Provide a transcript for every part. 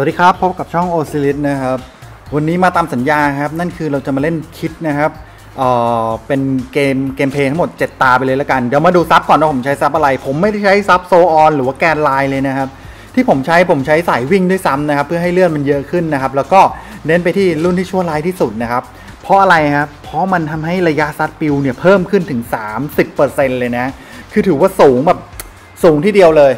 สวัสดีครับ พบกับช่องโอซิลิสนะครับ วันนี้มาตามสัญญาครับ นั่นคือเราจะมาเล่น Kid นะครับเอ่อเป็นเกม gameplay ทั้งหมด 7 ตาไปเลยแล้วกัน เดี๋ยวมาดู sub ก่อนว่าผมใช้ sub อะไร ผมไม่ได้ใช้ sub โซออนหรือว่าแกรนด์ไลน์เลยนะครับ ที่ผมใช้ผมใช้สายวิ่งด้วยซ้ำนะครับ เพื่อให้เลือดมันเยอะขึ้นนะครับ แล้วก็เน้นไปที่รุ่นที่ชั่วร้ายที่สุดนะครับ เพราะอะไรครับ เพราะมันทำให้ระยะซัดปลิวเนี่ยเพิ่มขึ้นถึง 30%เลยนะ คือถือว่าสูงแบบสูงทีเดียวเลย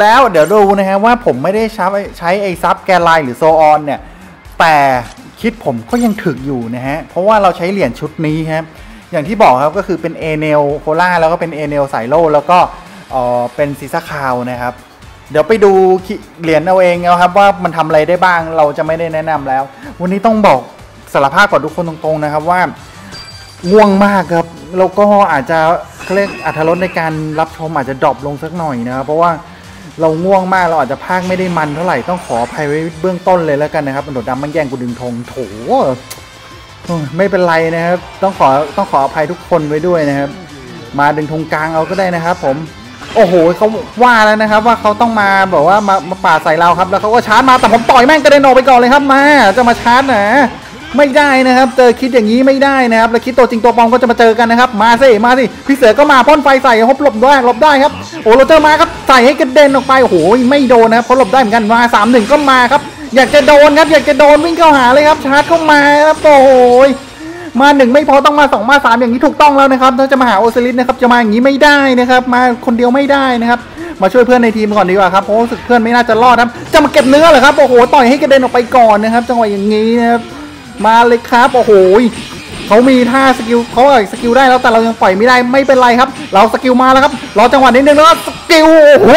แล้วเดี๋ยวดูนะฮะว่าผมไม่ได้ใช้ใช้ไอ้ sub แกรนด์ไลน์หรือโซออนเนี่ย แต่ Kid ผมก็ยังถึกอยู่นะฮะ เพราะว่าเราใช้เหรียญชุดนี้ครับ อย่างที่บอกครับก็คือเป็นเอเนลโคล่าแล้วก็เป็นเอเนลสายโลแล้วก็เออเป็นซีซ่าคลาวน์นะครับ เดี๋ยวไปดูเหรียญเอาเองนะครับว่ามันทำอะไรได้บ้างเราจะไม่ได้แนะนำแล้ว วันนี้ต้องบอกสารภาพกับทุกคนตรงๆนะครับว่าง่วงมากครับแล้วก็อาจจะเขาเรียกอัธรสในการรับชมอาจจะดรอปลงสักหน่อยนะครับเพราะว่า เราง่วงมากเราอาจจะพากไม่ได้มันเท่าไหร่ต้องขออภัยไว้เบื้องต้นเลยแล้วกันนะครับมันโดดดำมันแย่งกูดึงธงโถไม่เป็นไรนะครับ ต้องขอต้องขออภัยทุกคนไว้ด้วยนะครับ มาดึงธงกลางเอาก็ได้นะครับ ผม โอ้โหเขาว่าแล้วนะครับ ว่าเขาต้องมาแบบว่ามามาป่าใส่เราครับ แล้วเขาก็ชาร์จมาแต่ผมต่อยแม่งกระเด็นออกไปก่อนเลยครับมาจะมาชาร์จนะ ไม่ได้นะครับเจอ Kid อย่างนี้ไม่ได้นะครับแล้ว Kid ตัวจริงตัวปลอมก็จะมาเจอกันนะครับมาสิมาสิพี่เสือก็มาพ่นไฟใส่ฮบหลบได้หลบได้ครับโอ้โรเจอร์มาครับใส่ให้กระเด็นออกไปโอ้โหไม่โดนนะครับเพราหลบได้เหมือนกันมาสามหนึ่งก็มาครับอยากจะโดนครับอยากจะโดนวิ่งเข้าหาเลยครับชาร์จเข้ามาครับโอ้โหมาหนึ่งไม่พอต้องมาสองมาสามอย่างนี้ถูกต้องแล้วนะครับถ้าจะมาหาโอซิลิสนะครับจะมาอย่างนี้ไม่ได้นะครับ มาคนเดียวไม่ได้นะครับมาช่วยเพื่อนในทีมก่อนดีกว่าครับเพราะรู้สึกเพื่อนไม่น่าจะรอดครับจะมาเก็บเนื้อเหรอครับโอ้โหต่อยให้กระเด็นออกไปก่อนนะครับจังหวะอย่างนี้นะครับ มาเลยครับโอ้โหเขามีท่า skill เขาเอ่ย skill ได้แล้วแต่เรายังปล่อยไม่ได้ไม่เป็นไรครับ เรา skill มาแล้วครับรอจังหวะนิดนึงแล้ว skill โอ้โห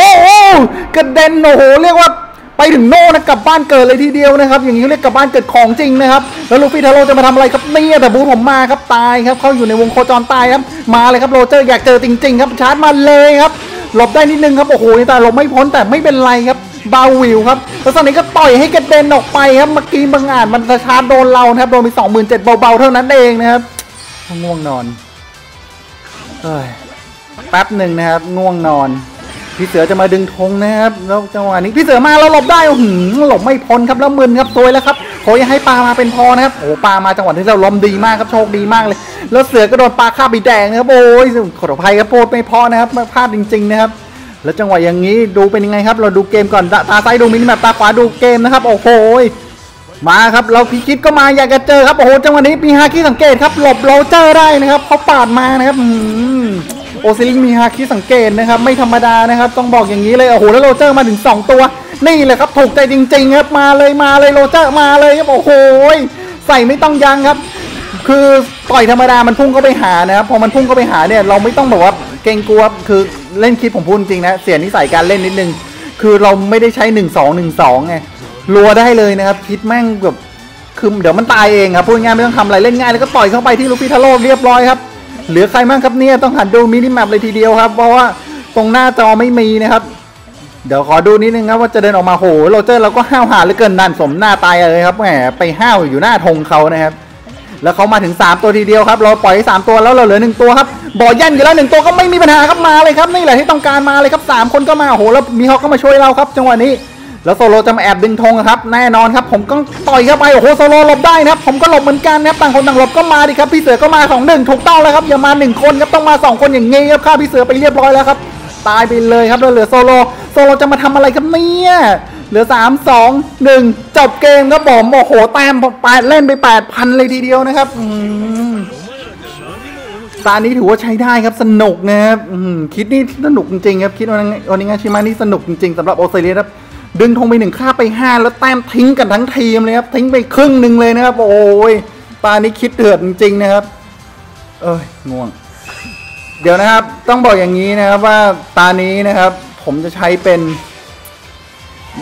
กระเด็นโอ้โหเรียกว่าไปถึงโน่นะกลับบ้านเกิดเลยทีเดียวนะครับ อย่างนี้เรียกกลับบ้านเกิดของจริงนะครับ แล้วลูฟี่ทาโร่จะมาทำอะไรครับเนี่ยแต่บูธผมมาครับตายครับเขาอยู่ในวงโคจรตายครับมาเลยครับโรเจอร์อยากเจอจริง ๆ ครับชาร์จมาเลยครับหลบได้นิดนึงครับโอ้โหแต่หลบไม่พ้นแต่ไม่เป็นไรครับ บาวิวครับแล้วตอนนี้ก็ต่อยให้กระเด็นออกไปครับเมื่อกี้บางอ่าจมันชาร์จโดนเรานะครับโดนไปสองหมื่นเจ็ดเบาๆเท่านั้นเองนะครับง่วงนอนเอ้ยแป๊บหนึ่งนะครับง่วงนอน พี่เสือจะมาดึงธงนะครับแล้วจังหวะนี้พี่เสือมาแล้วหลบได้โอ้โหหลบไม่พ้นครับแล้วมึนครับซวยแล้วครับขอยให้ปลามาเป็นพอนะครับโอ้ปลามาจังหวะที่เราล้มดีมากครับโชคดีมากเลย แล้วเสือก็โดนปลาคาบใบแดงนะครับโอ้ยขออภัยครับโปรดไม่พอนะครับพลาดจริง ๆ นะครับ แล้วจังหวะอย่างนี้ดูเป็นยังไงครับ เราดูเกมก่อนตาซ้ายดู minimap ตาขวาดูเกมนะครับ โอ้โหมาครับเราพี่ Kid ก็มาอยากจะเจอครับโอ้โหจังหวะนี้มีฮาคิสังเกตครับหลบโรเจอร์ได้นะครับเขาปาดมานะครับโอซิลิสมีฮาคิสังเกตนะครับ ไม่ธรรมดานะครับ ต้องบอกอย่างนี้เลยโอ้โหแล้วโรเจอร์มาถึง 2 ตัว นี่แหละครับถูกใจจริง ๆ ครับมาเลยมาเลยโรเจอร์มาเลยครับโอ้โหใส่ไม่ต้องยังครับ คือต่อยธรรมดามันพุ่งเข้าไปหานะครับพอมันพุ่งเข้าไปหาเนี่ยเราไม่ต้องแบบว่าเกรงกลัวคือ เล่น Kid ผมพูดจริงนะเสียนิสัยการเล่นนิดนึง คือเราไม่ได้ใช้1 2 1 2ไงรัวได้เลยนะครับ Kid แม่งแบบคือเดี๋ยวมันตายเองครับพูดง่ายไม่ต้องทำอะไรเล่นง่ายแล้วก็ต่อยเข้าไปที่ลูฟี่ทาโร่เรียบร้อยครับเหลือใครบ้างครับเนี่ยต้องหันดู minimap เลยทีเดียวครับ เพราะว่าตรงหน้าจอไม่มีนะครับ เดี๋ยวขอดูนิดนึงครับว่าจะเดินออกมาโหโรเจอร์เราก็ห้าวหาญเหลือเกินนั่นสมหน้าตายเลยครับแหมไปห้าวอยู่หน้าธงเขานะครับ แล้วเขามาถึง 3 ตัวทีเดียวครับ เราปล่อยให้3ตัวแล้วเราเหลือ 1 ตัวครับ บ่ยั่นอยู่แล้ว 1 ตัวก็ไม่มีปัญหาครับมาเลยครับ นี่แหละที่ต้องการมาเลยครับ 3 คนก็มา โอ้โห แล้วมีฮอกก็มาช่วยเราครับ จังหวะนี้ แล้วโซโลจะมาแอบดึงธงครับ แน่นอนครับ ผมก็ต่อยเข้าไป โอ้โห โซโลหลบได้นะครับ ผมก็หลบเหมือนกันนะครับ ต่างคนต่างหลบก็มาดิครับ พี่เสือก็มาสองหนึ่งถูกต้องแล้วครับ อย่ามาหนึ่งคนครับ ต้องมาสองคนอย่างงี้ครับฆ่าพี่เสือไปเรียบร้อยแล้วครับ ตายไปเลยครับแล้วเหลือโซโล โซโลจะมาทำอะไรครับเนี่ย เหลือ 3 2 1 จบเกมครับผมโอ้โหแต้มแปดเล่นไป 8,000 เลยทีเดียวนะครับตานี้ถือว่าใช้ได้ครับสนุกนะครับคิดนี่สนุกจริงครับคิดว่าวันนี้งานชิมานี่สนุกจริงๆสำหรับโอสเซเลียครับดึงธงไปหนึ่งค่าไปห้าแล้วแต้มทิ้งกันทั้งทีมเลยครับทิ้งไปครึ่งหนึ่งเลยนะครับ โอ้ยตานี้คิดเดือดจริงนะครับ เอ้ยง่วง เดี๋ยวนะครับ ต้องบอกอย่างนี้นะครับว่าตานี้นะครับ ผมจะใช้เป็น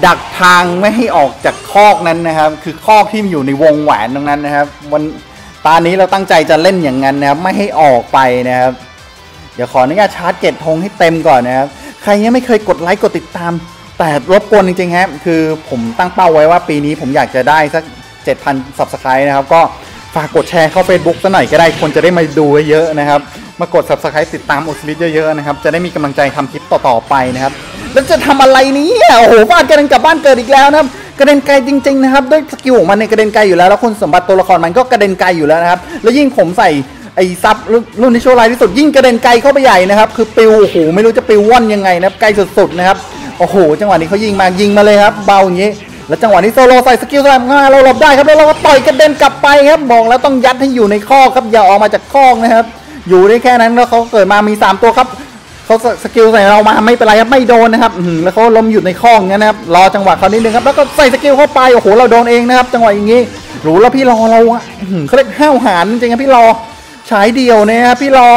ดักทางไม่ให้ออกจากคอกนั้นนะครับ คือคอกที่อยู่ในวงแหวนตรงนั้นนะครับ วันตานี้เราตั้งใจจะเล่นอย่างนั้นนะครับ ไม่ให้ออกไปนะครับ เดี๋ยวขออนุญาตชาร์จเกจธงให้เต็มก่อนนะครับ ใครยังไม่เคยกดไลค์กดติดตาม แต่รบกวนจริงๆครับคือผมตั้งเป้าไว้ว่าปีนี้ผมอยากจะได้สัก 7,000 subscribe นะครับ ก็ฝากกดแชร์เข้า Facebook สักหน่อยก็ได้คนจะได้มาดูเยอะๆนะครับ มากด subscribe ติดตามโอซิลิสเยอะๆนะครับ จะได้มีกำลังใจทำคลิปต่อๆไปนะครับ แล้วจะทำอะไรนี้โอ้โหฟาดกันกลับบ้านเกิดอีกแล้วนะครับกระเด็นไกลจริงๆนะครับด้วย skill ของมันเนี่ยกระเด็นไกลอยู่แล้วแล้วคุณสมบัติตัวละครมันก็กระเด็นไกลอยู่แล้วนะครับแล้วยิ่งผมใส่ไอ้ sub รุ่นที่ชั่วร้ายที่สุดยิ่งกระเด็นไกลเข้าไปใหญ่นะครับคือปลิวโอ้โหไม่รู้จะปลิวว่อนยังไงนะครับไกลสุดๆนะครับโอ้โห จังหวะนี้เขายิงมายิงมาเลยครับเบาอย่างนี้แล้วจังหวะนี้โซโลใส่ skill สลับมาเราหลบได้ครับแล้วเราก็ต่อยกระเด็นกลับไปครับบอกแล้วต้องยัดให้อยู่ในคอกครับอย่าออกมาจากคอกนะครับอยู่ได้แค่นั้นแล้วเขาเกิดมามี 3 ตัวครับ เขาสกิลใส่เรามาไม่เป็นไรครับไม่โดนนะครับแล้วเขาล้มอยู่ในคอกนะครับรอจังหวะเขานิดนึงครับแล้วก็ใส่สกิลเข้าไปโอ้โหเราโดนเองนะครับ จังหวะอย่างนี้รู้แล้วพี่รอเราอะเขาเรียกห้าวหาญจริงๆครับพี่รอฉายเดี่ยวนะครับพี่รอ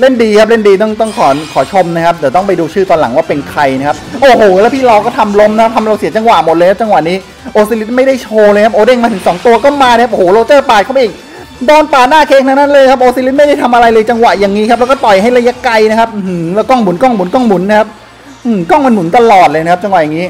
เล่นดีครับเล่นดีต้องต้องขอขอชมนะครับเดี๋ยวต้องไปดูชื่อตอนหลังว่าเป็นใครนะครับโอ้โห แล้วพี่รอก็ทำล้มนะทำเราเสียจังหวะหมดเลยจังหวะนี้โอซิลิสไม่ได้โชว์เลยครับโอเด้งมาถึง 2 ตัวก็มาเนะครับโอ้โหโรเจอร์ปาดเข้าไปอีก โดนป่าหน้าเค้กทั้งนั้นเลยครับโอซิลิสไม่ได้ทำอะไรเลยจังหวะอย่างนี้ครับแล้วก็ต่อยให้ระยะไกลนะครับแล้วกล้องหมุนกล้องหมุนกล้องหมุนนะครับกล้องมันหมุนตลอดเลยนะครับ จังหวะอย่างนี้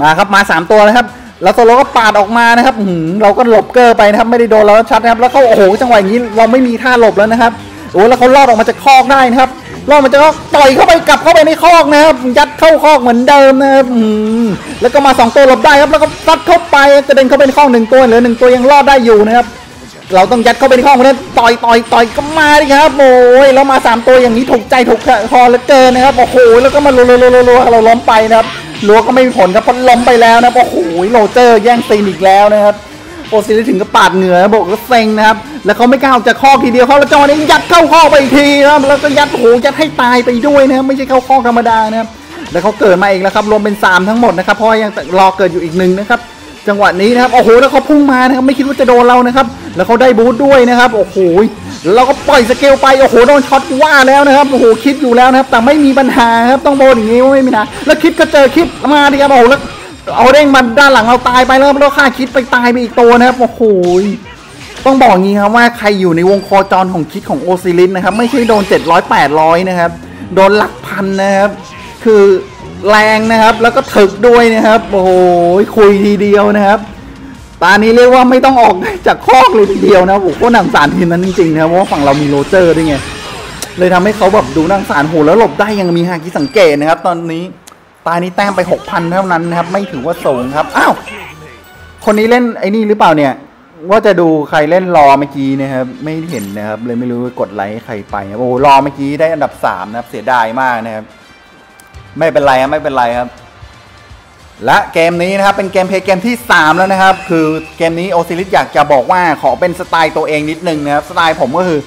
มาครับมา 3 ตัวเลยครับแล้วโซโลก็ปาดออกมานะครับเราก็หลบเกอร์ไปนะครับ ไม่ได้โดนเราชัดนะครับ แล้วเขาโอ้โหจังหวะอย่างนี้เราไม่มีท่าหลบแล้วนะครับโอ้แล้วเขาลอดออกมาจากคอกได้นะครับลอดมาจากคอกต่อยเข้าไปกลับเข้าไปในคอกนะครับ ยัดเข้าคอกเหมือนเดิมนะครับแล้วก็มา 2 ตัวหลบได้ครับแล้วก็ซัดเข้าไปกระเด็นเข้าไปในคอกหนึ่งตัวเหลือหนึ่งตัวยังรอดได้อยู่นะครับ เราต้องยัดเข้าไปในคอกเราะนั้นต่อยต่อยต่อยก็มาดิครับโอ้ยแล้วมา 3 ตัวอย่างนี้ถูกใจถูกคอเหลือเกินนะครับโอ้โหแล้วก็มาลัวๆๆเราล้มไปนะครับลัวก็ไม่มีผลครับเพราะล้มไปแล้วนะโอ้โหโรเจอร์แย่งซีนอีกแล้วนะครับโอซิลิถึงกับปาดเหงื่อบอกก็เซ็งนะครับ แล้วเขาไม่กล้าออกจากข้อทีเดียวเขาแล้วจังหวะนี้ยัดเข้าข้อไปอีกทีนะครับแล้วก็ยัดโหยัดให้ตายไปด้วยนะครับไม่ใช่เข้าข้อธรรมดานะครับแล้วเขาเกิดมาอีกแล้วครับรวมเป็น 3 ทั้งหมดนะครับเพราะยังรอเกิดอยู่อีกหนึ่งนะครับ จังหวะนี้นะครับโอ้โหแล้วเขาพุ่งมานะครับไม่คิดว่าจะโดนเรานะครับ แล้วเขาได้บูทด้วยนะครับโอ้โหแล้วเราก็ปล่อยสเกลไปโอ้โหโดนช็อตว่าแล้วนะครับโอ้โหคิดอยู่แล้วนะครับ แต่ไม่มีปัญหาครับต้องโบนอย่างนี้ไม่มีนะแล้วคิดก็เจอคิดมาดิครับโอ้โหแล้วเอาเด้งมาด้านหลังเราตายไปแล้วแล้วฆ่าคิดไปตายไปอีกตัวนะครับโอ้โหต้องบอกงี้ครับว่าใครอยู่ในวงโคจรของคิดของโอซิลิสนะครับไม่ใช่โดน 700 800 นะครับ โดนหลักพันนะครับ คือ แรงนะครับ แล้วก็ถึกด้วยนะครับโอ้โหคุยทีเดียวนะครับตานี้เรียกว่าไม่ต้องออกจากคอกเลยทีเดียวนะโอ้โหนังสารทีมนั้นจริงๆนะเพราะว่าฝั่งเรามีโรเจอร์ด้วยไงเลยทำให้เขาแบบดูนังสารโหแล้วหลบได้ยังมีฮากิสังเกตนะครับ ตอนนี้ตานี้แต้มไปหกพันเท่านั้นนะครับ ไม่ถือว่าสูงครับอ้าวคนนี้เล่นไอ้นี่หรือเปล่าเนี่ย ว่าจะดูใครเล่นรอเมื่อกี้นะครับ ไม่เห็นนะครับ เลยไม่รู้กดไลค์ใครไปโอ้รอเมื่อกี้ได้อันดับสามนะครับ เสียดายมากนะครับ ไม่เป็นไรครับไม่เป็นไรครับ และเกมนี้นะครับเป็น gameplay เกมที่ 3 แล้วนะครับ คือเกมนี้โอซิลิสอยากจะบอกว่าขอเป็นสไตล์ตัวเองนิดนึงนะครับสไตล์ผมก็คือ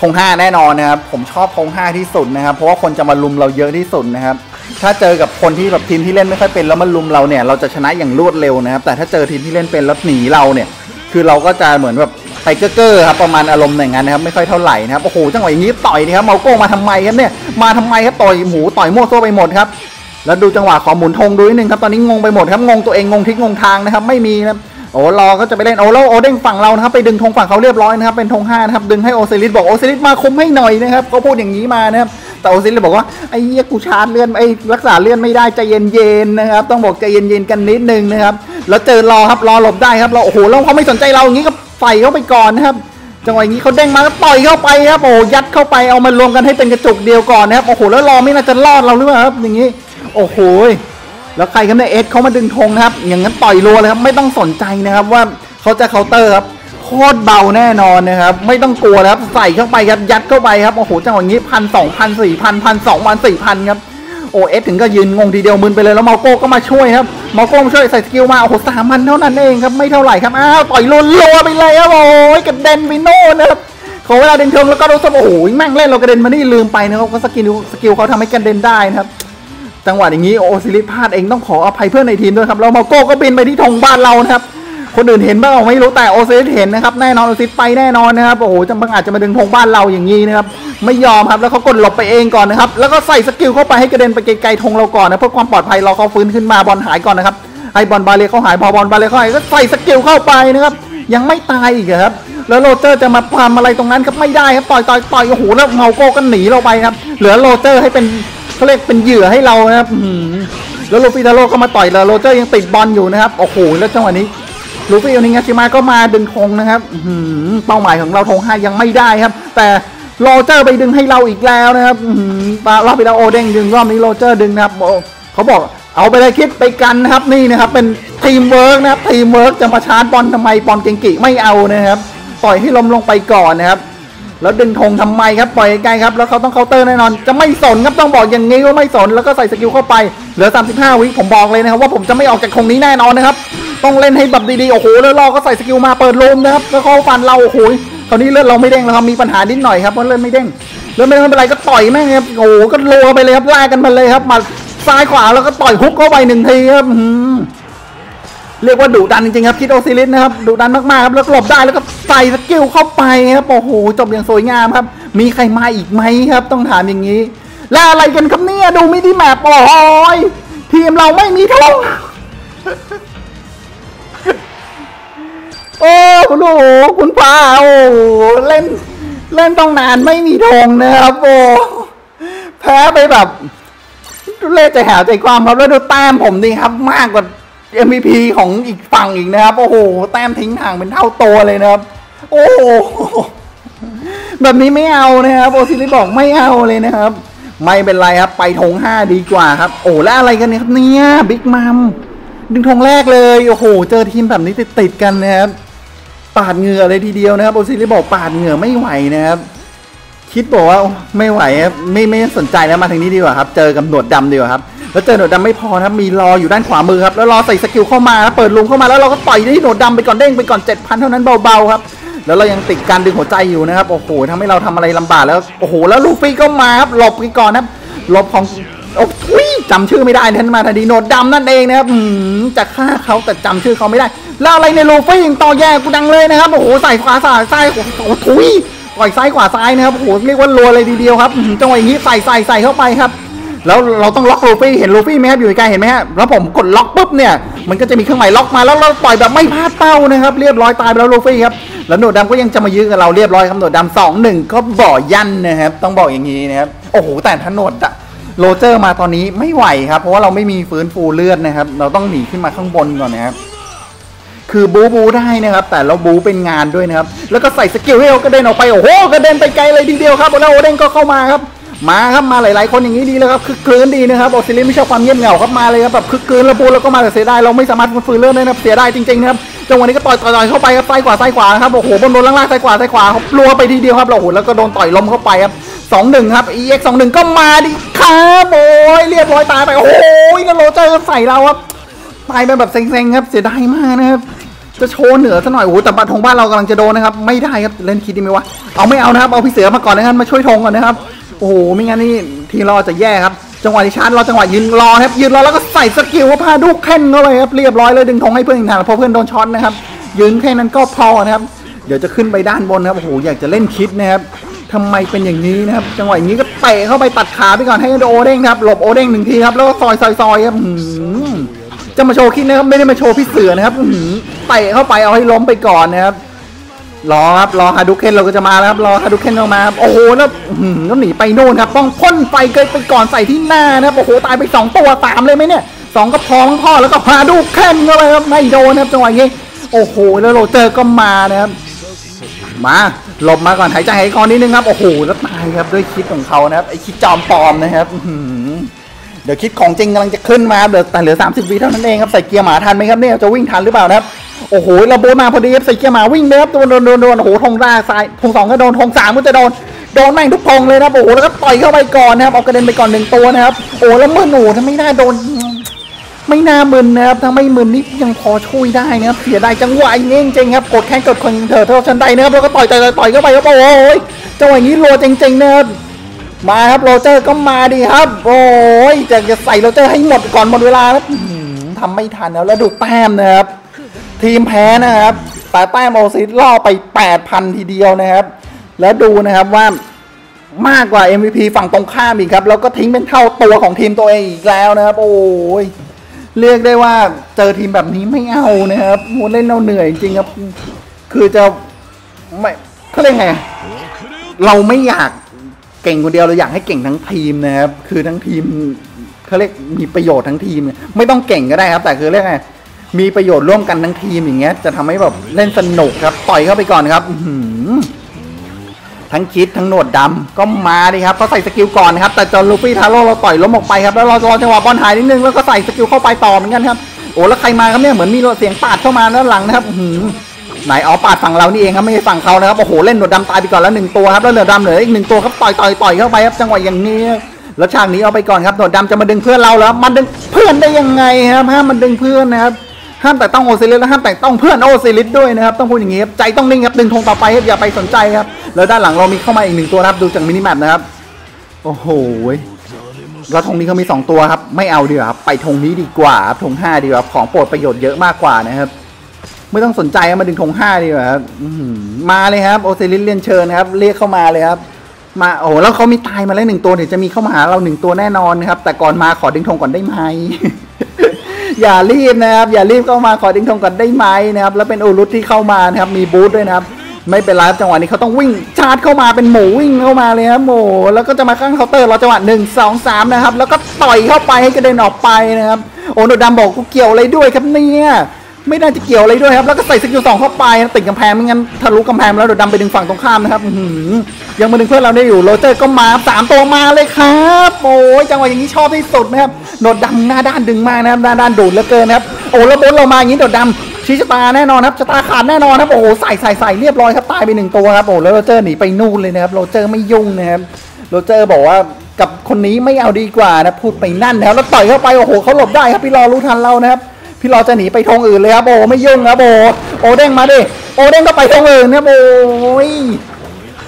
ธงห้าแน่นอนนะครับ ผมชอบธงห้าที่สุดนะครับ เพราะว่าคนจะมารุมเราเยอะที่สุดนะครับ ถ้าเจอกับคนที่แบบทีมที่เล่นไม่ค่อยเป็นแล้วมันรุมเราเนี่ย เราจะชนะอย่างรวดเร็วนะครับ แต่ถ้าเจอทีมที่เล่นเป็นแล้วหนีเราเนี่ย คือเราก็จะเหมือนแบบ ไทเกอร์ครับประมาณอารมณ์อย่างนั้นนะครับไม่ค่อยเท่าไหร่นะครับโอ้โหจังหวะอย่างนี้ต่อยนี่ครับเมาโก้มาทำไมครับเนี่ยมาทำไมครับต่อยหมูต่อยมั่วซั่วไปหมดครับแล้วดูจังหวะขอหมุนธงดูนิดนึงครับตอนนี้งงไปหมดครับงงตัวเองงงทิศงงทางนะครับไม่มีนะโอ้รอก็จะไปเล่นโอ้แล้วโอเด้งฝั่งเรานะครับไปดึงธงฝั่งเขาเรียบร้อยนะครับเป็นธงห้านะครับดึงให้โอซิลิสบอกโอซิลิสมาคุมให้หน่อยนะครับเขาพูดอย่างนี้มานะครับแต่โอซิลเลยบอกว่าไอ้เหี้ยกูชาร์จเลื่อนไอ้รักษาเลื่อนไม่ได้ใจเย็นๆนะครับต้องบอกใจเย็นๆกันนิดนึงนะครับแล้วเจอรอครับรอหลบได้ครับเราโอ้โหแล้วเขาไม่สนใจเราอย่างนี้ก็ ใส่เข้าไปก่อนนะครับ จังหวะนี้เขาเด้งมาก็ต่อยเข้าไปครับโอ้ยัดเข้าไปเอามารวมกันให้เป็นกระจุกเดียวก่อนนะครับโอ้โหแล้วรอไม่น่าจะรอดเราหรือเปล่าครับอย่างนี้ โอ้โหแล้วใครครับเนี่ยเอสเขามาดึงธงนะครับ อย่างนั้นต่อยรัวเลยครับไม่ต้องสนใจนะครับว่าเขาจะเคาน์เตอร์ครับโคตรเบาแน่นอนนะครับไม่ต้องกลัวนะครับใส่เข้าไปครับยัดเข้าไปครับโอ้โหจังหวะนี้พันสองพันสี่พันพันสองพันสี่พันครับ โอเอสถึงก็ยืนงงทีเดียวมึนไปเลยแล้วมาโก้ก็มาช่วยครับมาโก้มาช่วยใส่สกิลมาโอ้โหสามพันเท่านั้นเองครับไม่เท่าไหร่ครับอ้าวต่อยลัวๆไปเลยครับโอ้ยกระเด็นไปโน่นนะครับเขาเวลาเดินเทิงแล้วก็รู้สึกโอ้โหแม่งเล่นเรากระเด็นมานี่ลืมไปนะครับก็สกิลสกิลเขาทำให้กระเด็นได้นะครับจังหวะอย่างนี้โอซิลิพลาดเองต้องขออภัยเพื่อนในทีมด้วยครับแล้วมาโก้ก็บินไปที่ธงบ้านเรานะครับ คนอื่นเห็นบ้างไม่รู้แต่โอซิสเห็นนะครับแน่นอนโอซิสไปแน่นอนนะครับโอ้โหจะบางอาจจะมาดึงธงบ้านเราอย่างนี้นะครับไม่ยอมครับแล้วเขากดหลบไปเองก่อนนะครับแล้วก็ใส่สกิลเข้าไปให้กระเด็นไปไกลๆธงเราก่อนนะเพื่อความปลอดภัยเราเขาฟื้นขึ้นมาบอลหายก่อนนะครับให้บอล barrier เขาหายพอบอล barrier เขาหายก็ใส่สกิลเข้าไปนะครับยังไม่ตายอีกครับแล้วโรเจอร์จะมาทำอะไรตรงนั้นครับไม่ได้ครับต่อยต่อยต่อยโอ้โหแล้วมาโก้ก็หนีเราไปครับเหลือโรเจอร์ให้เป็นเขาเรียกเป็นเหยื่อให้เรานะครับแล้วลูฟิทาโร่ก็มาต่อยแล้วโรเจอร์ยังติดบอลอยู่นะครับโอ้โหแล้วจังหวะนี้ ลูฟี่โอนิงาชิมาก็มาดึงธงนะครับเป้าหมายของเราธงห้ายังไม่ได้ครับ แต่โรเจอร์ไปดึงให้เราอีกแล้วนะครับรอบไปแล้วโอเด้งดึงรอบนี้โรเจอร์ดึงนะครับเขาบอกเอาไปเลยคิดไปกันนะครับนี่นะครับ เป็นทีมเวิร์กนะครับทีมเวิร์กจะมาชาร์จบอลทำไมบอลเกงกิไม่เอานะครับปล่อยให้ลมลงไปก่อนนะครับ แล้วดึงธงทำไมครับปล่อยไกลครับ แล้วเขาต้องเคาน์เตอร์แน่นอน จะไม่สนครับต้องบอกอย่างนี้ว่าไม่สนแล้วก็ใส่สกิลเข้าไปเหลือ 35 วิผมบอกเลยนะครับว่าผมจะไม่ออกจากธงนี้แน่นอนนะครับ ต้องเล่นให้แบบดีๆ โอ้โหแล้วรอก็ใส่สกิลมาเปิด room นะครับแล้วเขาฟันเราโอ้โหคราวนี้เลือดเราไม่เด้งแล้วครับมีปัญหานิดหน่อยครับเพราะเลือดไม่เด้งเลือดไม่เด้งไม่เป็นไรก็ต่อยแม่งครับโอ้โหก็โลไปเลยครับไลากกันมาเลยครับมาซ้ายขวาแล้วก็ต่อยฮุกเข้าไปหนึ่งทีครับเรียกว่าดุดันจริงๆครับคิดโอซิลิสนะครับดุดันมากๆครับแล้วหลบได้แล้วก็ใส่สกิลเข้าไปครับโอ้โหจบอย่างสวยงามครับ มีใครมาอีกไหมครับ ต้องถามอย่างนี้ แล้วอะไรกันครับเนี่ยดู minimap โอ้ยทีมเราไม่มีธง โอ้คุณโอ้คุณฟ้าโอ้เล่น เล่นต้องนานไม่มีธงนะครับโอ้แพ้ไปแบบเล่ใจหาใจความครับแล้วดูแต้มผมนี่ครับ มากกว่า MVP ของอีกฝั่งอีกนะครับ โอ้โหแต้มทิ้งห่างเป็นเท่าตัวเลยนะครับ โอ้โหแบบนี้ไม่เอานะครับโอซิลิบอกไม่เอาเลยนะครับ ไม่เป็นไรครับ ไปธงห้าดีกว่าครับ โอ้แล้วอะไรกันเนี่ยครับเนี่ยบิ๊กมัมดึงธงแรกเลย โอ้โห เจอทีมแบบนี้ติดติดกันนะครับ ปาดเหงื่อเลยทีเดียวนะครับโอซิลิสบอกปาดเหงื่อไม่ไหวนะครับ คิดบอกว่าไม่ไหวครับไม่ไม่สนใจแล้วมาทางนี้ดีกว่าครับ เจอกับหนวดดำดีกว่าครับ แล้วเจอหนวดดำไม่พอนะครับ มีรออยู่ด้านขวามือครับ แล้วรอใส่สกิลเข้ามาแล้วเปิด room เข้ามาแล้วเราก็ต่อยที่หนวดดำไปก่อนเด้งไปก่อน7,000เท่านั้นเบาๆครับ แล้วเรายังติดการดึงหัวใจอยู่นะครับ โอ้โหทำให้เราทำอะไรลำบากแล้ว โอ้โห แล้วลูฟี่ก็มาครับ หลบไปก่อนนะครับ หลบของโอ้ยจำชื่อไม่ได้ท่านมาทันทีโหนดดำนั่นเองนะครับจะฆ่าเขาแต่จำชื่อเขาไม่ได้ แล้วอะไรในลูฟี่ยังต่อแย่กูดังเลยนะครับ โอ้โหใส่ขวาซ้ายซ้ายโอ้โหทุยปล่อยซ้ายขวาซ้ายนะครับ โอ้โหเรียกว่ารัวเลยทีเดียวครับอื้อหือจังหวะอย่างนี้ใส่ใส่ใส่เข้าไปครับ แล้วเราต้องล็อกลูฟี่เห็นลูฟี่ไหมครับอยู่ไกลเห็นไหมฮะแล้วผมกดล็อกปุ๊บเนี่ย มันก็จะมีเครื่องหมายล็อกมาแล้วเราปล่อยแบบไม่พลาดเป้านะครับ เรียบร้อยตายไปแล้วลูฟี่ครับแล้วหนวดดำก็ยังจะมายื้อกับเราเรียบร้อยครับหนวดดำสองหนึ่งก็บ่อยันนะครับ ต้องบอกอย่างนี้นะครับโอ้โหแต่ถ้าหนอะโรเจอร์มาตอนนี้ไม่ไหวครับ เพราะว่าเราไม่มีฟื้นฟูเลือดนะครับ เราต้องหนีขึ้นมาข้างบนก่อนนะครับ คือบู๊บู๊ได้นะครับ แต่เราบู๊เป็นงานด้วยนะครับ แล้วก็ใส่สกิลให้เรากระเด็นออกไป โอ้โหกระเด็นไปไกลเลยทีเดียวครับแล้วโอเด้งก็เข้ามาครับ มาครับมาหลาย ๆ คนอย่างนี้ดีแล้วครับครึกครื้นดีนะครับออสเตรเลียไม่ชอบความเงียบเหงาครับมาเลยครับแบบครึกครื้นแล้วบู๊แล้วก็มาแต่เสียดายเราไม่สามารถฟื้นเลือดได้นะครับเสียดายจริง ๆ นะครับจังหวะนี้ก็ต่อยต่อยเข้าไปครับซ้ายขวาซ้ายขวานะครับโอ้โหบนโดนล่างๆซ้ายขวาซ้ายขวาครับรัวไปทีเดียวครับแล้วโหแล้วก็โดนต่อยล้มเข้าไปครับสองหนึ่งครับ EX สองหนึ่งก็มาดิครับโอ้ยเรียบร้อยตายไปโอ้ยแล้วโรเจอร์ใส่เราครับตายไปแบบเซ็งๆครับเสียดายมากนะครับ จะโชว์เหนือซะหน่อยโอ้โหแต่บัตรธงบ้านเรากำลังจะโดนนะครับ ไม่ได้ครับเล่นคิดดีไหมวะเอาไม่เอานะครับเอาพี่เสือมาก่อนนะครับมาช่วยธงก่อนนะครับโอ้โหไม่งั้นนี่ทีเราจะแย่ครับจังหวะที่ชาร์จเราจังหวะยืนรอครับยืนรอแล้วก็ใส่สกิลว่าพาดุกแค่นเข้าไปครับเรียบร้อยเลยดึงธงให้เพื่อนอีกทางเพราะเพื่อนโดนช็อตนะครับยืนแค่นั้นก็พอนะครับเดี๋ยวจะขึ้นไปด้านบนนะครับโอ้โหอยากจะเล่นคิดนะครับทำไมเป็นอย่างนี้นะครับ จังหวะอย่างนี้ก็เตะเข้าไปตัดขาไปก่อนให้โอเด้งครับหลบโอเด้งหนึ่งทีครับแล้วก็ซอยซอยซอยครับ จะมาโชว์คิดนะครับไม่ได้มาโชว์พี่เสือนะครับหือเตะเข้าไปเอาให้ล้มไปก่อนนะครับรอครับรอฮาดุเคนเราก็จะมาแล้วครับรอฮาดุเคนลงมาครับโอ้โหแล้วอื้อหือแล้วหนีไปโน่นครับต้องพ่นไฟเกิดไปก่อนใส่ที่หน้านะครับโอ้โหตายไปสองตัวสามเลยไหมเนี่ยสองก็พองพ่อแล้วก็ฮาดุเคนเข้าไปครับไม่โดนนะครับจังหวะนี้โอ้โหแล้วโรเจอร์ก็มานะครับมาหลบมาก่อนหายใจหายคอนิดนึงครับโอ้โหแล้วตายครับด้วยคิดของเขานะครับไอคิดจอมปลอมนะครับอื เดี๋ยวคิดของจริงกำลังจะขึ้นมาเหลือแต่เหลือ 30วิเท่านั้นเองครับใส่เกียร์หมาทันไหมครับเนี่ยจะวิ่งทันหรือเปล่านะครับโอ้โหเราโบนมาพอดีครับใส่เกียร์หมาวิ่งเลยครับโดนโดนโดนโดนโอ้โหธงแรกซ้ายธงสองก็โดนธงสามก็จะโดนโดนแม่งทุกธงเลยนะครับโอ้โหแล้วก็ต่อยเข้าไปก่อนนะครับเอากระเด็นไปก่อนหนึ่งตัวนะครับโอ้แล้วเมื่อหนูถ้าไม่น่าโดน ไม่น่ามึนนะครับถ้าไม่มึนนี่ยังพอช่วยได้นะครับเสียดายจังหวะอย่างนี้จริงครับกดแข้งกดคนเถอะเท่าชันใดนะครับแล้วก็ต่อยต่อยต่อยต่อยเข้าไปครับโอ้ยจังหวะนี้รัวจริงๆนะครับ มาครับโรเจอร์ก็มาดีครับ โอ้ยจะจะใส่โรเจอร์ให้หมดก่อนหมดเวลาครับอื้อหือทำไม่ทันแล้วแล้วดูแต้มนะครับ ทีมแพ้นะครับแต่แต้มโอซิลิสล่อไป 8,000 ทีเดียวนะครับ แล้วดูนะครับว่ามากกว่า MVP ฝั่งตรงข้ามอีกครับ แล้วก็ทิ้งเป็นเท่าตัวของทีมตัวเองอีกแล้วนะครับ โอ้ยเรียกได้ว่าเจอทีมแบบนี้ไม่เอานะครับโหเล่นเราเหนื่อยจริงครับ คือจะไม่เขาเรียกไงเราไม่อยาก เก่งคนเดียวเราอยากให้เก่งทั้งทีมนะครับคือทั้งทีมเขาเรียกมีประโยชน์ทั้งทีม ไม่ต้องเก่งก็ได้ครับ แต่คือเรียกไงมีประโยชน์ร่วมกันทั้งทีมอย่างเงี้ย จะทำให้แบบเล่นสนุกครับต่อยเข้าไปก่อนครับหืทั้งคิดทั้งหนวดดำก็มาดิครับเขาใส่สกิลก่อนนครับ แต่จอห์นลูฟี่ทาโร่เราต่อยล้มออกไปครับแล้วเรารอจังหวะบอลหายนิดนึงแล้วก็ใส่สกิลเข้าไปต่อเหมือนกันครับโอ้แล้วใครมาครับเนี่ยเหมือนมีเสียงปาดเข้ามาด้านหลังนะครับหือ ไหนอ๋อปาดฝั่งเรานี่เองครับไม่ใช่ฝั่งเขานะครับโอ้โหเล่นหนวดดำตายไปก่อนแล้วหนึ่งตัวครับแล้วหนวดดำเหลืออีกหนึ่งตัวครับต่อยต่อยต่อยเข้าไปครับจังหวะอย่างนี้แล้วฉากนี้เอาไปก่อนครับหนวดดำจะมาดึงเพื่อนเราแล้วมันดึงเพื่อนได้ยังไงครับห้ามมันดึงเพื่อนนะครับห้ามแตะต้องโอซิลิสและห้ามแตะต้องเพื่อนโอซิลิสด้วยนะครับต้องพูดอย่างนี้ครับใจต้องนิ่งครับดึงธงต่อไปครับอย่าไปสนใจครับแล้วด้านหลังเรามีเข้ามาอีกหนึ่งตัวครับดูจาก minimap นะครับโอ้โหแล้วธงนี้เขามีสองตัวครับ ไม่เอาดีกว่าครับ ไปธงนี้ดีกว่าครับธงห้าดีกว่า ของโปรดประโยชน์เยอะมากกว่านะครับ ไม่ต้องสนใจมาดึงธงห้าดีกว่าครับมาเลยครับ โอซิลิสเรียนเชิญนะครับ เรียกเข้ามาเลยครับ มาโอ้โหแล้วเขามีตายมาแล้วหนึ่งตัวเดี๋ยวจะมีเข้ามาหาเราหนึ่งตัวแน่นอนนะครับ แต่ก่อนมาขอดึงธงก่อนได้ไหมอย่ารีบนะครับ อย่ารีบเข้ามาขอดึงธงก่อนได้ไหมนะครับ แล้วเป็นโอรุตที่เข้ามานะครับ มี boost ด้วยนะครับ ไม่เป็นไรครับจังหวะนี้เขาต้องวิ่งชาร์จเข้ามาเป็นหมูวิ่งเข้ามาเลยครับโหแล้วก็จะมาตั้งเคาน์เตอร์รอจังหวะหนึ่งสองสามนะครับ แล้วก็ต่อยเข้าไปให้กระเด็นออกไปนะครับ โอ้หนวดดำบอกกูเกี่ยวอะไรด้วยครับเนี่ย ไม่น่าจะเกี่ยวอะไรด้วยครับ แล้วก็ใส่สกิลสองเข้าไปติดกำแพงไม่งั้นทะลุกำแพงแล้วหนวดดำไปดึงฝั่งตรงข้ามนะครับยังมาดึงเพื่อนเราได้อยู่โรเจอร์ก็มาสามตัวมาเลยครับโอ้ยจังหวะอย่างนี้ชอบที่สุดนะครับหนวดดำหน้าด้านดึงมากนะครับหน้าด้านดูดเหลือเกินนะครับโอ้แล้วบนเรามาอย่างนี้หนวดดำชี้ชะตาแน่นอนครับชะตาขาดแน่นอนครับโอ้โหใส่ใส่ใส่เรียบร้อยครับตายไปหนึ่งตัวครับโอ้แล้วโรเจอร์หนีไปนู่นเลยนะครับโรเจอร์ไม่ยุ่งนะครับโรเจอร์บอกว่ากับคนนี้ไม่เอาดีกว่านะพูดไปนั่นนะครับแล้วต่อยเข้าไปโอ้โหเขาหลบได้ครับพี่รอรู้ทันเรานะครับ พี่เรอจะหนีไปทงอื่นเลยครับโอ้ไม่ยุ่งครับโอ้โอเด้งมาดิโอเด้งก็ไปทงอื่นครับโอ้ย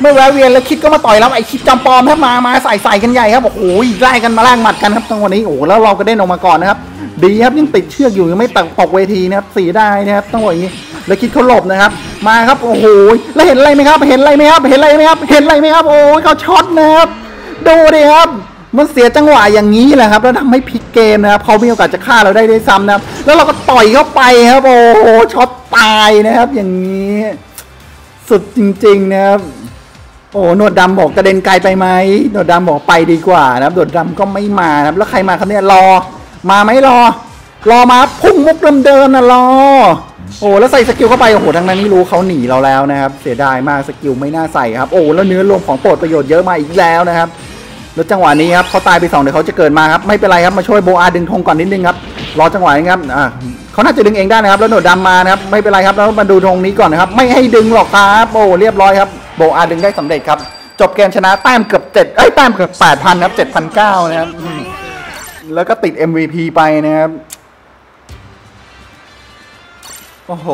ไม่แวะเวียนแล้วคิดก็มาต่อยแล้วไอคิดจำปอมครับมามาใส่ใส่กันใหญ่ครับโอ้โหไล่กันมาล่างหมัดกันครับตรงวันนี้โอ้แล้วเราก็เด้นออกมาก่อนนะครับ ดีครับยังติดเชือกอยู่ยังไม่ตกตกเวทีนะครับสีได้นะครับต้องบอกอย่างนี้แล้วคิดเขาหลบนะครับ มาครับโอ้โหแล้วเห็นอะไรไหมครับ เห็นอะไรไหมครับเห็นอะไรไหมครับเห็นอะไรไหมครับโอ้ยเขาช็อตนะครับดูดิครับ มันเสียจังหวะอย่างนี้แหละครับ แล้วทำให้พลิกเกมนะครับเขามีโอกาสจะฆ่าเราได้ด้วยซ้ำนะครับ แล้วเราก็ต่อยเข้าไปครับ โอ้โหช็อตตายนะครับ อย่างนี้ สุดจริง ๆนะครับ โอ้หนวดดำบอกกระเด็นไกลไปไหมหนวดดำบอกไปดีกว่านะครับหนวดดำก็ไม่มานะครับ แล้วใครมาครับเนี่ยรอ มาไหมรอ รอมาพุ่งมุกเดิมๆนะรอโอ้แล้วใส่สกิลเข้าไปโอ้โหทางนั้นนี่รู้เขาหนีเราแล้วนะครับ เสียดายมากสกิลไม่น่าใส่ครับ โอ้แล้วเนื้อรวมของโปรดประโยชน์เยอะมาอีกแล้วนะครับ แล้วจังหวะนี้ครับเขาตายไปสองเดี๋ยวเขาจะเกิดมาครับไม่เป็นไรครับมาช่วยโบอาดึงธงก่อนนิดนึงครับรอจังหวะนี้ครับอ่าเขาน่าจะดึงเองได้นะครับ แล้วหนวดดำมานะครับไม่เป็นไรครับแล้วมาดูธงนี้ก่อนนะครับ ไม่ให้ดึงหรอกครับโอ้เรียบร้อยครับโบอาดึงได้สำเร็จครับ จบเกมชนะแต้มเกือบเจ็ดเอ้ยแต้มเกือบแปดพันครับเจ็ดพันเก้านะครับแล้วก็ติด MVP ไปนะครับโอ้โห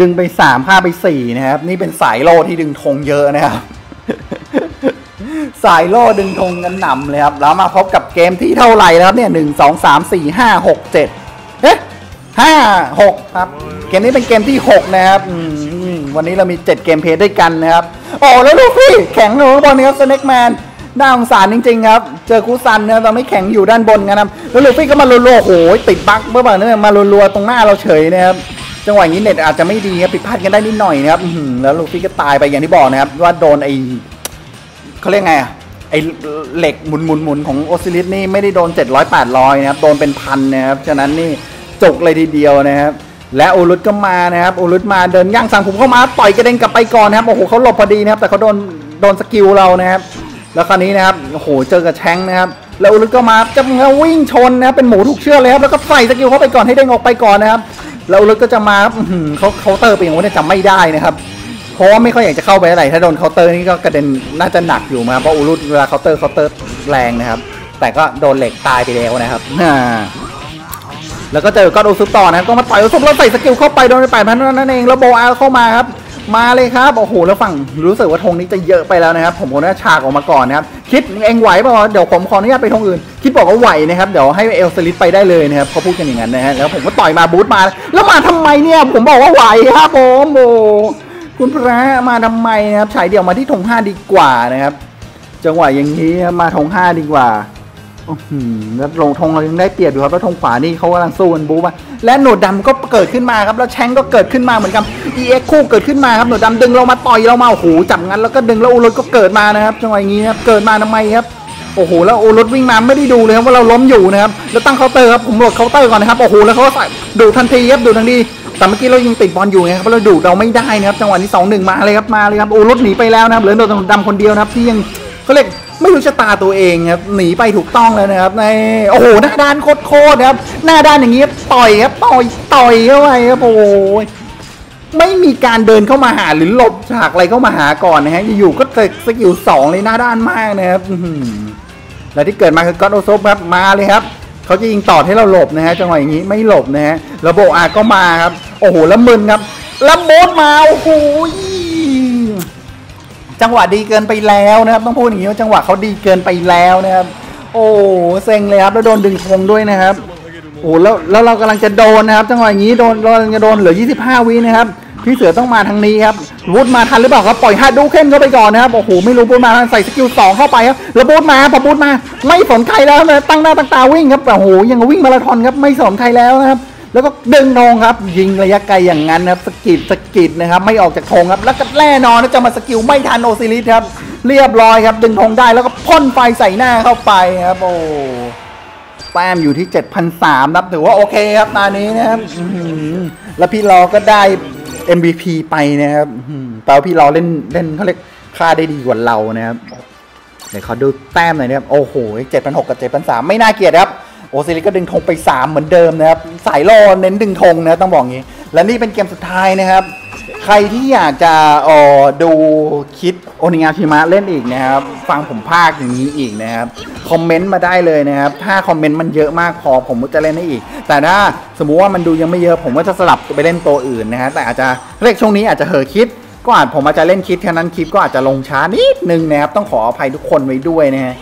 ดึงไปสามค่าไปสี่นะครับ นี่เป็นสายโลที่ดึงธงเยอะนะครับ สายโล่ดึงธงกันหนำเลยครับ แล้วมาพบกับเกมที่เท่าไหร่แล้วครับเนี่ยหนึ่งสองสามสี่ห้าหกเจ็ดเอ๊ะห้าหกครับ เกมนี้เป็นเกมที่หกนะครับวันนี้เรามีเจ็ดเกมเพลย์ด้วยกันนะครับ โอ้แล้วลูกพี่แข็งหนูบอลนะครับสเน็กแมนน่าสงสารจริง ๆ ครับ เจอคูซันนะเราไม่แข็งอยู่ด้านบนกันนะครับแล้วลูฟี่ก็มารัวๆโอ้โหติดบั๊กเมื่อวานเนี่ยมารัวๆตรงหน้าเราเฉยนะครับจังหวะนี้เน็ตอาจจะไม่ดีครับผิดพลาดกันได้นิดหน่อยนะครับแล้วลูฟี่ก็ตายไปอย่างที่บอกนะครับว่าโดนไอ เขาเรียกไงอะไอเหล็กหมุนหมุนหมุนของโอซิลิสนี่ไม่ได้โดน 700 800 นะครับ โดนเป็นพันนะครับ ฉะนั้นนี่จุกเลยทีเดียวนะครับ และโอรุตก็มานะครับโอรุตมาเดินย่างสั่งผมเข้ามาต่อยกระเด็นกลับไปก่อนนะครับโอ้โหเขาหลบพอดีนะครับ แต่เขาโดนโดนสกิลเรานะครับแล้วคราวนี้นะครับโอ้โหเจอกับแชงนะครับแล้วโอรุตก็มาจะมาวิ่งชนนะครับเป็นหมูถูกเชือกเลยครับแล้วก็ใส่สกิลเข้าไปก่อนให้เด้งออกไปก่อนนะครับแล้วโอรุตก็จะมาเขาเคาน์เตอร์ไปอย่างนี้จำไม่ได้นะครับ เพราะว่าไม่ค่อยอยากจะเข้าไปอะไรถ้าโดนเคาน์เตอร์นี่ก็กระเด็นน่าจะหนักอยู่มาเพราะโอรุตเวลา counter counter แรงนะครับ แต่ก็โดนเหล็กตายไปแล้วนะครับแล้วก็เจอก้อนโอซุปต่อนะครับก็มาต่อยโอซุปแล้วใส่สกิลเข้าไปโดนไปแปดพันนั่นเองแล้วโบอาเข้ามาครับมาเลยครับโอ้โหแล้วฝั่งรู้สึกว่าธงนี้จะเยอะไปแล้วนะครับ ผมคงน่าฉากออกมาก่อนนะครับ คิดเองไหวเปล่าเดี๋ยวผมขออนุญาตไปธงอื่น คิดบอกว่าไหวนะครับเดี๋ยวให้เอลสลิดไปได้เลยนะครับเขาพูดกันอย่างนั้นนะฮะแล้วผมก็ต่อยมาบูทมา แล้วมาทำไมเนี่ย ผมบอกว่าไหวครับผมโอ้ คุณพระมาทำไมนะครับฉายเดี่ยวมาที่ธงห้าดีกว่านะครับ จังหวะอย่างนี้มาธงห้าดีกว่าอื้อหือแล้วลงธงเรายังได้เปรียบอยู่ครับแล้วธงขวานี่เขากำลังสู้กันบู๊มาและหนวดดำก็เกิดขึ้นมาครับแล้วแชงก็เกิดขึ้นมาเหมือนกัน EX คู่เกิดขึ้นมาครับหนวดดำดึงเรามาต่อยเรามาโอ้โหจับงั้นแล้วก็ดึงแล้วโอรุตก็เกิดมานะครับจังหวะอย่างนี้ครับเกิดมาทำไมครับโอ้โหแล้วโอรุตวิ่งมาไม่ได้ดูเลยครับว่าเราล้มอยู่นะครับแล้วตั้งเคาน์เตอร์ครับผมโหลดเคาน์เตอร์ก่อนนะครับโอ้โหแล้วเขาใส่ดูทันทีครับดูทันที แต่เมื่อกี้เรายังติดบอลอยู่ไงครับเราดูเราไม่ได้นะครับจังหวะนี้สองหนึ่งมาเลยครับมาเลยครับโอรุตหนีไปแล้วนะครับเหลือหนวดดำคนเดียวนะครับที่ยังเขาเรียกไม่รู้ชะตาตัวเองครับหนีไปถูกต้องแล้วนะครับในโอ้โหหน้าด้านโคตรๆครับหน้าด้านอย่างนี้ต่อยครับต่อยต่อยเข้าไปครับโอ้ยไม่มีการเดินเข้ามาหาหรือหลบฉากอะไรเข้ามาหาก่อนนะฮะอยู่ก็เตะสกิลสองเลยหน้าด้านมากนะครับแล้วที่เกิดมาคือก็อดโอซบครับมาเลยครับ เขาจะยิงต่อให้เราหลบนะฮะจังหวะอย่างนี้ไม่หลบนะฮะแล้วโบอาก็มาครับ โอ้โหแล้วมึนครับแล้ว boost มาโอ้โหจังหวะดีเกินไปแล้วนะครับ ต้องพูดอย่างนี้ว่าจังหวะเขาดีเกินไปแล้วนะครับ โอ้เซ็งเลยครับแล้วโดนดึงธงด้วยนะครับโอ้แล้วแล้วเรากำลังจะโดนนะครับ จังหวะอย่างนี้โดนเราจะโดนเหลือ 25 วินะครับ พี่เสือต้องมาทางนี้ครับวูดมาทันหรือเปล่าครับปล่อยฮาดูเค้นเข้าไปก่อนนะครับโอ้โหไม่รู้บูดมาใส่สกิลสองเข้าไปครับแล้วบูดมาพอบูดมาไม่สนใครแล้วนะตั้งหน้าตั้งตาวิ่งครับโอ้โหยังวิ่งมาราธอนครับไม่สนใครแล้วนะครับแล้วก็ดึงธงครับ ยิงระยะไกลอย่างนั้นนะครับสกิดสกิดนะครับ ไม่ออกจากธงครับ แล้วก็แน่นอนนะจะมาสกิลไม่ทันโอซิลิสครับ เรียบร้อยครับ ดึงธงได้แล้วก็พ่นไฟใส่หน้าเข้าไปครับ โอ้แต้มอยู่ที่ 7,003ครับถือว่าโอเคครับตอนนี้นะครับอื้อหือแล้วพี่รอก็ได้ MVP ไปนะครับแปลว่าพี่เราเล่นเล่นเขาเรียกค่าได้ดีกว่าเรานะครับเดี๋ยวเขาดูแต้มหน่อยนะครับ โอ้โหเจ็ดพันหกกับเจ็ดพันสามไม่น่าเกลียดครับ โอซิลิก็ดึงธงไป3เหมือนเดิมนะครับ สายโลเน้นดึงธงนะต้องบอกงี้ และนี่เป็นเกมสุดท้ายนะครับ ใครที่อยากจะออดูคิดโอนิงาชิมะเล่นอีกนะครับ ฟังผมภาคอย่างนี้อีกนะครับ คอมเมนต์มาได้เลยนะครับ ถ้าคอมเมนต์มันเยอะมากพอผมก็จะเล่นได้อีก แต่ถ้าสมมุติว่ามันดูยังไม่เยอะ ผมก็จะสลับไปเล่นตัวอื่นนะฮะแต่อาจจะเรียกช่วงนี้อาจจะเหอคิด ก็อาจผมอาจจะเล่นคลิปแค่นั้นคลิปก็อาจจะลงช้านิดนึงนะครับ ต้องขออภัยทุกคนไว้ด้วยนะฮะ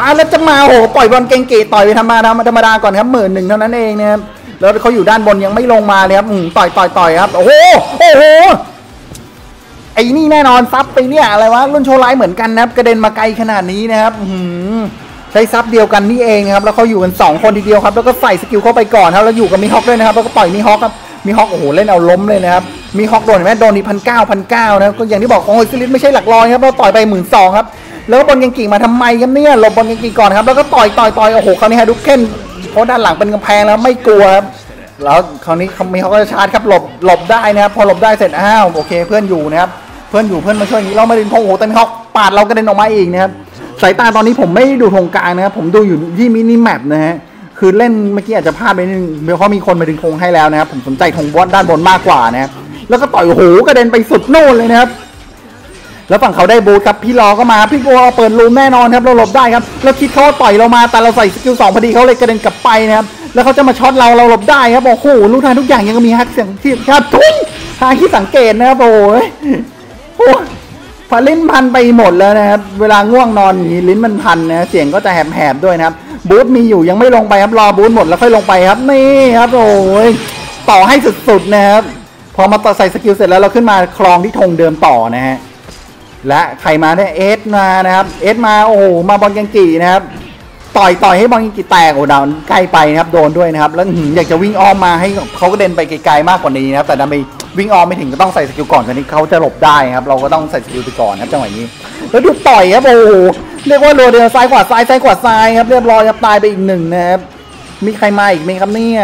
อะแล้วจะมาโหปล่อยบอลเก่งเกต่อยไปธรรมดาธรรมดาก่อนครับหมื่นหนึ่งเท่านั้นเองนะครับ แล้วเขาอยู่ด้านบนยังไม่ลงมาเลยครับอืมต่อยต่อยต่อยครับ โอ้โหโอ้โหไอ้นี่แน่นอนซับไปเนี่ยอะไรวะรุ่นโชว์ไลท์เหมือนกันนะครับกระเด็นมาไกลขนาดนี้นะครับอือใช้ซับเดียวกันนี่เองครับแล้วเขาอยู่กันสองคนทีเดียวครับ แล้วก็ใส่สกิลเข้าไปก่อนครับแล้วอยู่กับมิฮอกด้วยนะครับแล้วก็ต่อยมิฮอกครับมีฮอกโอ้โหเล่นเอาล้มเลยนะครับ มีฮอกโดนไหมโดนนี่พันเก้าพันเก้านะก็อย่างที่บอกของโอซิลิสไม่ใช่หลักร้อยครับเราต่อยไปหมื่นสองครับ แล้วบอลเกงกิ่งมาทำไมครับเนี่ยหลบบอลเกงกิ่งก่อนครับ แล้วก็ต่อยต่อยต่อยโอ้โหคราวนี้ฮะดุกเคน เพราะด้านหลังเป็นกำแพงแล้วไม่กลัวครับแล้วคราวนี้เขามีเขาก็จะชาร์จครับหลบหลบได้นะครับพอหลบได้เสร็จอ้าวโอเค เพื่อนอยู่นะครับเพื่อนอยู่เพื่อนมาช่วยอย่างนี้เราไม่ดึงธงโอ้โหแต่มีฮอกปาดเรากระเด็นออกมาอีกนะครับสายตาตอนนี้ผมไม่ดูธงกลางนะครับผมดูอยู่ที่ mini map นะฮะคือเล่นเมื่อกี้อาจจะพลาดไปนิดนึงเพราะมีคนมาดึงธงให้แล้วนะครับผมสนใจธงบอสด้านบนมากกว่านะครับแล้วก็ต่อยโอ้โหกระเด็นไปสุดโน่นเลยนะครับ แล้วฝั่งเขาได้ boost ครับพี่ลอว์ก็มาพี่ลอว์เปิด room แน่นอนครับเราหลบได้ครับแล้วคิดเขาต่อยเรามาแต่เราใส่สกิลสองพอดีเขาเลยกระเด็นกลับไปนะครับแล้วเขาจะมาช็อตเราเราหลบได้ครับโอ้โหรู้ทางทุกอย่างยังมีฮักเสียงที่ครับทุยทางที่สังเกตนะครับโอ้ยโอ้ยพอลิ้นพันไปหมดแล้วนะครับเวลาง่วงนอนนี้ลิ้นมันพันนะเสียงก็จะแหบๆด้วยนะครับบูธมีอยู่ยังไม่ลงไปครับรอบูธหมดแล้วค่อยลงไปครับนี่ครับโอ้ยต่อให้สุดๆนะครับพอมาต่อใส่สกิลเสร็จแล้วเราขึ้นมาคลองที่ธงเดิมต่อนะฮะ และใครมาเนี่ยเอสมานะครับเอสมาโอ้โหมาบอลยังกีนะครับต่อยต่อยให้บอลยังกีแตกโอ้ดาวใกล้ไปนะครับโดนด้วยนะครับแล้วอยากจะวิ่งอ้อมมาให้เขาก็เดินไปไกลๆมากกว่านี้นะครับแต่ดันไปวิ่งอ้อมไม่ถึงก็ต้องใส่สกิลก่อนตอนนี้เขาจะหลบได้ครับเราก็ต้องใส่สกิลไปก่อนครับจังหวะนี้แล้วดูต่อยครับโอ้โหเรียกว่าโรเดลซ้ายขวาซ้ายซ้ายขวาซ้ายครับเรียบร้อยครับตายไปอีกหนึ่งนะครับมีใครมาอีกไหมครับเนี่ย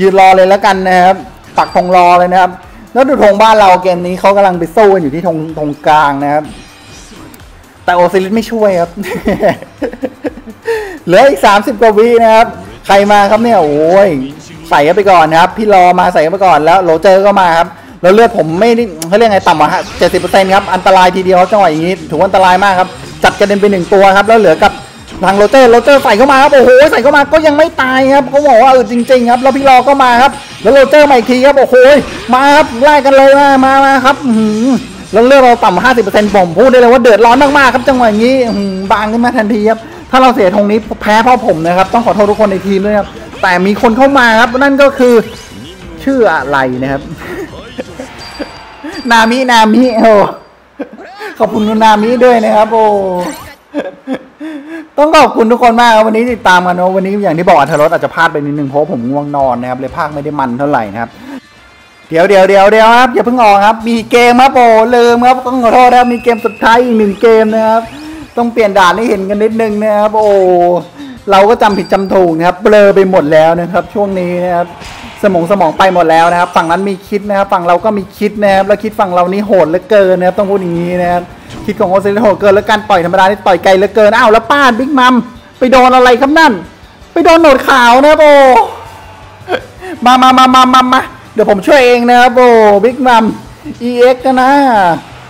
ยืนรอเลยแล้วกันนะครับปักธงรอเลยนะครับ แล้วดูธงบ้านเราเกมนี้เขากำลังไปสู้กันอยู่ที่ธงธงกลางนะครับ แต่โอซิลิสไม่ช่วยครับ เหลืออีก30กว่าวินะครับ ใครมาครับเนี่ย โอ้ย ใส่กันไปก่อนนะครับ พี่ลอว์มาใส่กันไปก่อนแล้วโรเจอร์ก็มาครับ แล้วเลือดผมไม่เขาเรียกไงต่ำกว่าเจ็ดสิบเปอร์เซ็นต์ครับ อันตรายทีเดียวจังหวะอย่างนี้ถือว่าอันตรายมากครับ จัดกระเด็นไปหนึ่งตัวครับ แล้วเหลือกับ ทางโรเจอร์โรเจอร์ใส่เข้ามาครับโอ้โหใส่เข้ามาก็ยังไม่ตายครับเขาบอกว่าเออจริงๆครับแล้วพี่ลอว์ก็มาครับ แล้วโรเจอร์มาอีกทีครับโอ้โหมาครับไล่กันเลยมามามาครับอื้อหือแล้วเลือกเราต่ำห้าสิบเปอร์เซ็นต์ผมพูดได้เลยว่าเดือดร้อนมากๆครับจังหวะนี้อื้อหือบางขึ้นมาทันทีครับถ้าเราเสียธงนี้แพ้เพราะผมนะครับต้องขอโทษทุกคนในทีมด้วยครับแต่มีคนเข้ามาครับนั่นก็คือชื่ออะไรนะครับ นามินามิโอขอบคุณนามิด้วยนะครับโอ้ ต้องขอบคุณทุกคนมากครับวันนี้ติดตามกันนะวันนี้อย่างที่บอกอัธรสอาจจะพลาดไปนิดนึงเพราะผมง่วงนอนนะครับเลยภาคไม่ได้มันเท่าไหร่นะครับเดี๋ยวเดี๋ยวเดี๋ยวเดี๋ยวครับอย่าเพิ่งออกครับมีเกมครับโอ้ลืมครับต้องขอโทษนะครับมีเกมสุดท้ายอีกหนึ่งเกมนะครับต้องเปลี่ยนด่านให้เห็นกันนิดนึงนะครับโอ้เราก็จำผิดจำถูกนะครับเบลอไปหมดแล้วนะครับ ช่วงนี้นะครับ สมองสมองไปหมดแล้วนะครับ ฝั่งนั้นมีคิดนะครับฝั่งเราก็มีคิดนะครับแล้วคิดฝั่งเรานี่โหดเหลือเกินนะครับต้องพูดอย่างนี้นะครับคิดของโอซิลิสโหดเกินแล้วการต่อยธรรมดานี่ต่อยไกลเหลือเกินอ้าวแล้วป้าบิ๊กมัมไปโดนอะไรครับนั่น ไปโดนหนวดขาวนะครับโอ้มามามามามามาเดี๋ยวผมช่วยเองนะครับโอ้บิ๊กมัม EX กันนะ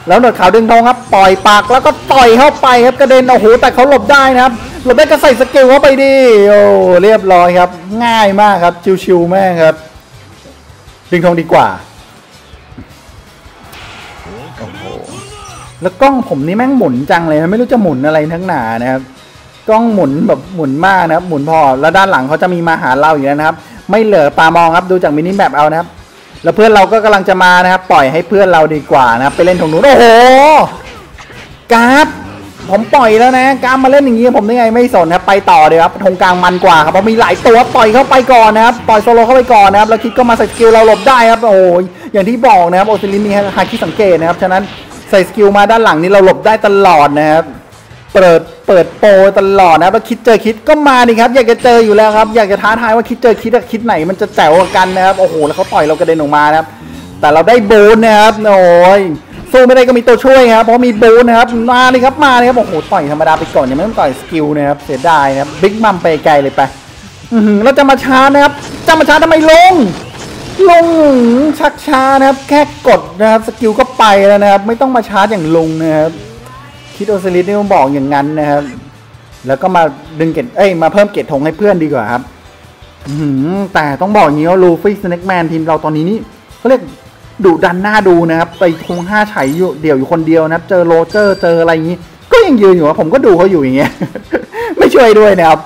แล้วหนวดขาวดึงธงครับ ปล่อยปากแล้วก็ต่อยเข้าไปครับกระเด็นโอ้โหแต่เขาหลบได้นะครับ หลบได้ก็ใส่สกิลเข้าไปดิโอ้เรียบร้อยครับ ง่ายมากครับ ชิวๆมากครับ ดึงธงดีกว่าโอ้โหแล้วกล้องผมนี่แม่งหมุนจังเลยไม่รู้จะหมุนอะไรนักหนานะครับ กล้องหมุนแบบหมุนมากนะครับ หมุนพอแล้วด้านหลังเขาจะมีมาหาเราอยู่แล้วนะครับ ไม่เหลือบตามองครับดูจาก mini map เอานะครับ แล้วเพื่อนเราก็กำลังจะมานะครับ ปล่อยให้เพื่อนเราดีกว่านะครับ ไปเล่นตรงนู้นโอ้โหการ์ป ผมปล่อยแล้วนะการ์ปมาเล่นอย่างนี้ผมได้ไงไม่สนครับไปต่อเดี๋ยวครับธงกลางมันกว่าครับเพราะมีหลายตัวปล่อยเข้าไปก่อนนะครับปล่อยโซโลเข้าไปก่อนนะครับแล้วคิดก็มาใส่สกิลเราหลบได้ครับโอ้ยอย่างที่บอกนะครับโอซิลิสมีฮาคิสังเกตนะครับฉะนั้นใส่สกิลมาด้านหลังนี้เราหลบได้ตลอดนะครับเปิดเปิดโปรตลอดนะครับแล้วคิดเจอคิดก็มาดิครับ อยากจะเจออยู่แล้วครับอยากจะท้าทายว่าคิดเจอคิดคิดไหนมันจะแจ๋วกันนะครับโอ้โหแล้วเขาต่อยเรากระเด็นออกมานะครับแต่เราได้บูนนะครับโอ้ย สู้ไม่ได้ก็มีตัวช่วยครับเพราะมีบูนนะครับมาเลยครับมาเลยครับโอ้โหต่อยธรรมดาไปก่อนยังไม่ต้องต่อยสกิลนะครับเสียดายนะครับบิ๊กมัมไปไกลเลยไปอือหือแล้วจะมาช้านะครับจะมาช้าทำไมลง ลงชักช้านะครับ แค่กดนะครับสกิลก็ไปแล้วนะครับ ไม่ต้องมาชาร์จอย่างลงนะครับคิดโอซิลิสนี่มันบอกอย่างนั้นนะครับ แล้วก็มาดึงเกตเอ้ยมาเพิ่มเกตธงให้เพื่อนดีกว่าครับอืแต่ต้องบอกอย่างนี้ว่าลูฟี่สแน็คแมนทีมเราตอนนี้นี่เขาเรียก ดุดันน่าดูนะครับไปธงห้าไฉอยู่เดี่ยวอยู่คนเดียวนะครับ เจอโรเจอร์เจออะไรอย่างนี้ก็ยังยืนอยู่ผมก็ดูเขาอยู่อย่างเงี้ยไม่ช่วยด้วยนะครับ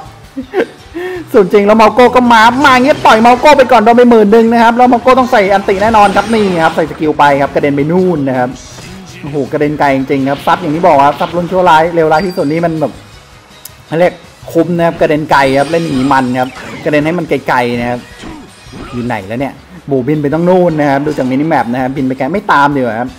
ส่วนจริงแล้วมาโก้ก็มา มาเงี้ยต่อยมาโก้ไปก่อนโดนไปหมื่นหนึ่งนะครับ แล้วมาโก้ต้องใส่อันติแน่นอนครับนี่ครับใส่สกิลไปครับกระเด็นไปนู่นนะครับโอ้โหกระเด็นไกลจริงๆครับซับอย่างที่บอกครับซับรุนชั่วร้ายเร็วร้ายที่สุดนี่มันแบบเรียกคุ้มนะครับกระเด็นไกลครับเล่นหนีมันครับกระเด็นให้มันไกลๆนะครับ อยู่ไหนแล้วเนี่ยบูบินไปต้องนู่นนะครับดูจากมินิแมปนะครับบินไปไกไม่ตามดีกว่าครับ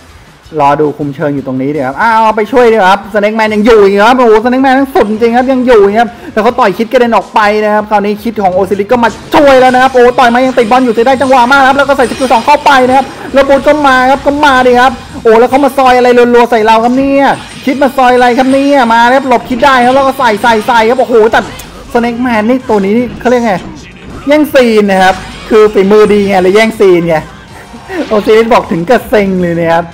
รอดูคุมเชิงอยู่ตรงนี้เดี๋ยวครับอ้าวไปช่วยดีกว่าครับสแน็คแมนยังอยู่อีกครับโอ้โหสแน็คแมนทั้งสุดจริงครับยังอยู่ครับแต่เขาต่อยคิดกระเด็นออกไปนะครับคราวนี้คิดของโอซิลิก็มาช่วยแล้วนะครับโอ้ต่อยมายังติดบอลอยู่จะได้จังหวะมากครับแล้วก็ใส่สกิลสองเข้าไปนะครับแล้วบูก็มาครับก็มาดิครับโอ้แล้วเขามาซอยอะไรรัวๆใส่เราครับเนี่ยคิดมาซอยอะไรครับเนี่ยมาครับหลบคิดได้ครับแล้วก็ใส่ใส่ใส่ครับโอ้โหแต่สแน็คแมนนี่ตัวนี้นี่เขาเรียกไงแย่งซีนนะครับ คือฝีมือดีไงเลยแย่งซีนไงโอซิลิสบอกถึงกับเซ็งเลยนะครับ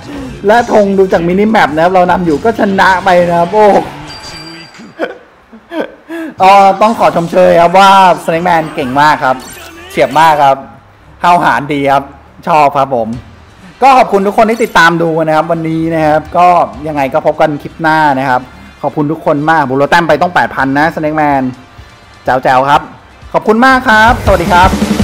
และธงดูจาก mini map นะครับ เรานำอยู่ก็ชนะไปนะครับโอ้ก็ต้องขอชมเชยครับว่าสแน็คแมนเก่งมากครับ เฉียบมากครับ เข้าหารดีครับ ชอบครับผม ก็ขอบคุณทุกคนที่ติดตามดูนะครับ วันนี้นะครับ ก็ยังไงก็พบกันคลิปหน้านะครับ ขอบคุณทุกคนมากบุโรแต้มไปต้อง 8,000 นะสแน็คแมนแจ๋วๆครับ ขอบคุณมากครับ สวัสดีครับ